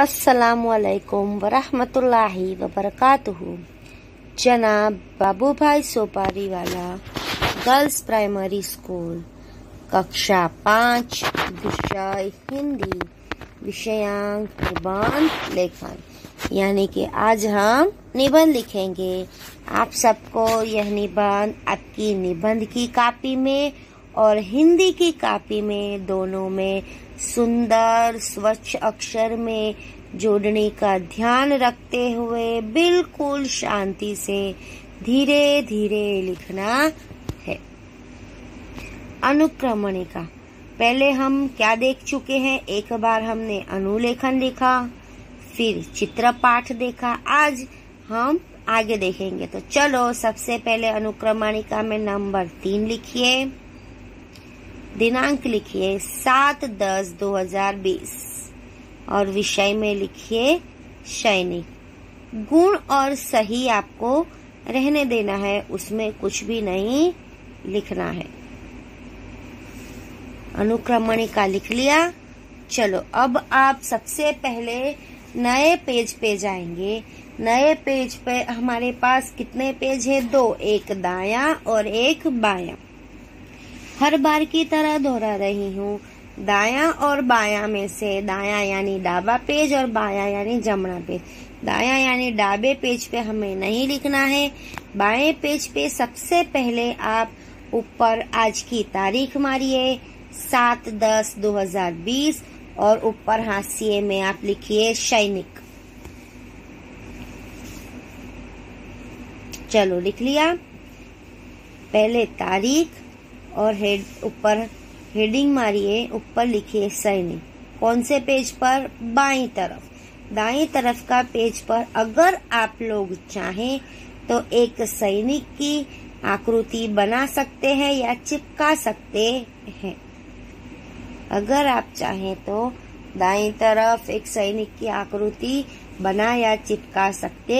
असलकुम वरहमतुल्लाहि वबरकातुहू जनाब बाबू भाई सोपारी वाला गर्ल्स प्राइमरी स्कूल कक्षा पाँच विषय हिंदी विषयांक निबंध लेखन यानी कि आज हम निबंध लिखेंगे। आप सबको यह निबंध आपकी निबंध की कॉपी में और हिंदी की कापी में, दोनों में, सुंदर, स्वच्छ अक्षर में जोड़ने का ध्यान रखते हुए बिल्कुल शांति से धीरे धीरे लिखना है। अनुक्रमणिका, पहले हम क्या देख चुके हैं? एक बार हमने अनुलेखन लिखा, फिर चित्र पाठ देखा, आज हम आगे देखेंगे। तो चलो, सबसे पहले अनुक्रमणिका में नंबर तीन लिखिए। दिनांक लिखिए सात दस दो हज़ार बीस। और विषय में लिखिए सैनिक गुण और सही आपको रहने देना है, उसमें कुछ भी नहीं लिखना है। अनुक्रमणिका लिख लिया। चलो, अब आप सबसे पहले नए पेज पे जाएँगे। नए पेज पे हमारे पास कितने पेज है? दो, एक दाया और एक बाया। हर बार की तरह दोहरा रही हूँ। दाया और बाया में से, दाया यानी डाबा पेज और बाया यानी जमना पेज। दाया यानी डाबे पेज पे हमें नहीं लिखना है। बाएँ पेज पे सबसे पहले आप ऊपर आज की तारीख मारिए, सात दस दो हज़ार बीस, और ऊपर हाशिए में आप लिखिए सैनिक। चलो लिख लिया। पहले तारीख और हेड ऊपर हेडिंग मारिए, ऊपर लिखिए सैनिक कौन से पेज पर? बाई तरफ़. दाई तरफ़ का पेज पर अगर आप लोग चाहें तो एक सैनिक की आकृति बना सकते हैं या चिपका सकते हैं। अगर आप चाहें तो दाई तरफ़ एक सैनिक की आकृति बना या चिपका सकते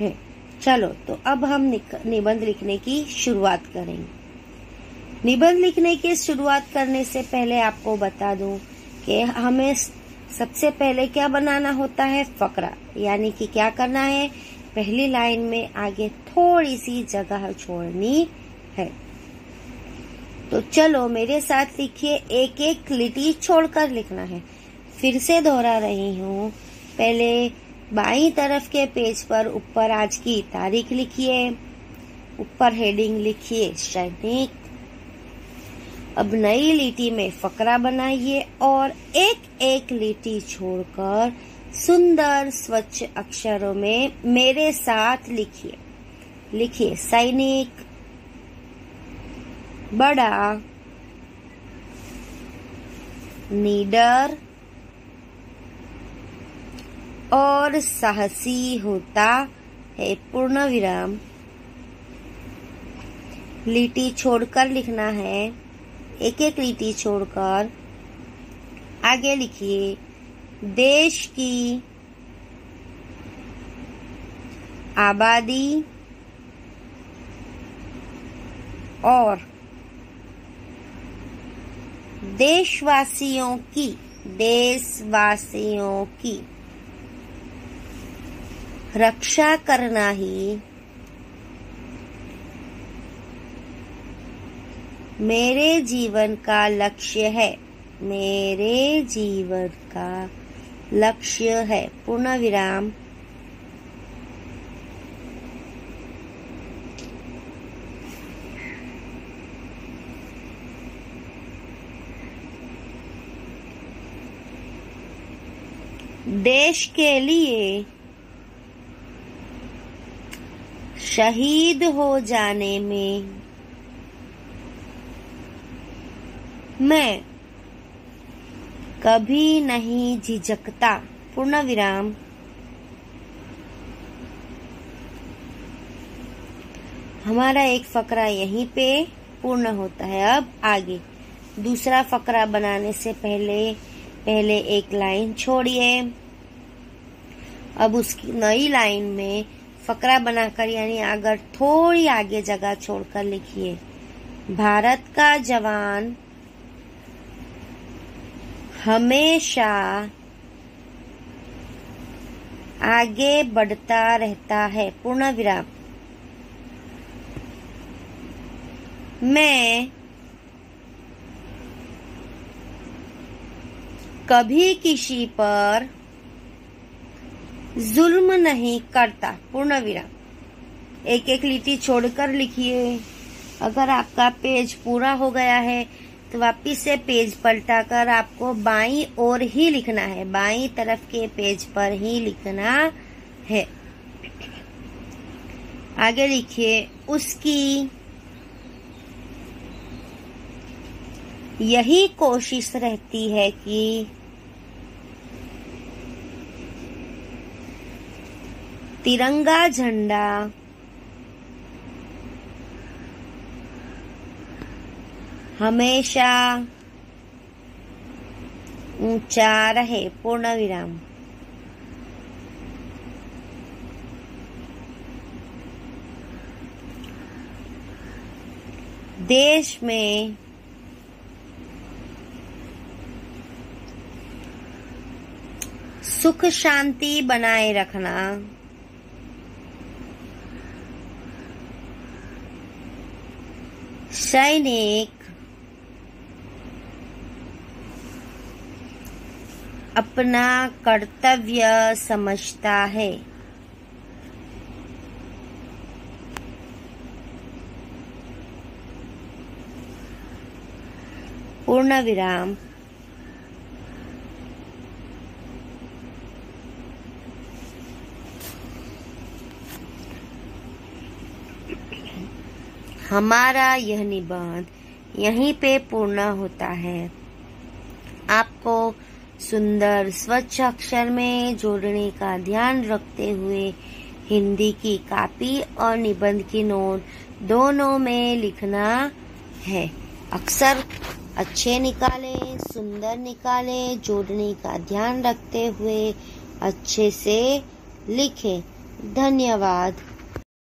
हैं। चलो तो अब हम निबंध लिखने की शुरुआत करेंगे। निबंध लिखने की शुरुआत करने से पहले आपको बता दूँ कि हमें सबसे पहले क्या बनाना होता है? फकरा, यानी कि क्या करना है? पहली लाइन में आगे थोड़ी सी जगह छोड़नी है। तो चलो मेरे साथ लिखिए एक एक लिटी छोड़कर लिखना है। फिर से दोहरा रही हूँ। पहले बाई तरफ़ के पेज पर ऊपर आज की तारीख लिखिए। ऊपर हेडिंग लिखिए सैनिक अब नई लीटी में फकरा बनाइए और एक एक लीटी छोड़कर सुंदर स्वच्छ अक्षरों में मेरे साथ लिखिए। लिखिए, सैनिक, बड़ा, नीडर, और साहसी होता है पूर्ण विराम लिटी छोड़कर लिखना है। एक एक रीति छोड़कर आगे लिखिए, देश की आबादी और देशवासियों की देशवासियों की रक्षा करना ही मेरे जीवन का लक्ष्य है। मेरे जीवन का लक्ष्य है। पूर्ण विराम देश के लिए शहीद हो जाने में मैं कभी नहीं झिझकता। पूर्ण विराम हमारा एक फकरा यहीं पे पूर्ण होता है। अब आगे। दूसरा फकरा बनाने से पहले पहले एक लाइन छोड़िए। अब उसकी नई लाइन में फकरा बनाकर, यानी अगर थोड़ी आगे जगह छोड़कर लिखिए, भारत का जवान हमेशा आगे बढ़ता रहता है। पूर्ण विराम मैं कभी किसी पर जुल्म नहीं करता। पूर्ण विराम एक एक लिटी छोड़कर लिखिए। अगर आपका पेज पूरा हो गया है तो वापिस से पेज पलटाकर आपको बाई ओर ही लिखना है। बाई तरफ़ के पेज पर ही लिखना है। आगे लिखिए, उसकी यही कोशिश रहती है कि तिरंगा झंडा हमेशा ऊँचा रहे पूर्ण विराम देश में सुख शांति बनाए रखना सैनिक अपना कर्तव्य समझता है। पूर्ण विराम हमारा यह निबंध यहीं पे पूर्ण होता है। आपको सुंदर स्वच्छ अक्षर में जोड़ने का ध्यान रखते हुए हिंदी की कापी और निबंध की नोट दोनों में लिखना है। अक्सर अच्छे निकाले, सुंदर निकाले, जोड़ने का ध्यान रखते हुए अच्छे से लिखें। धन्यवाद।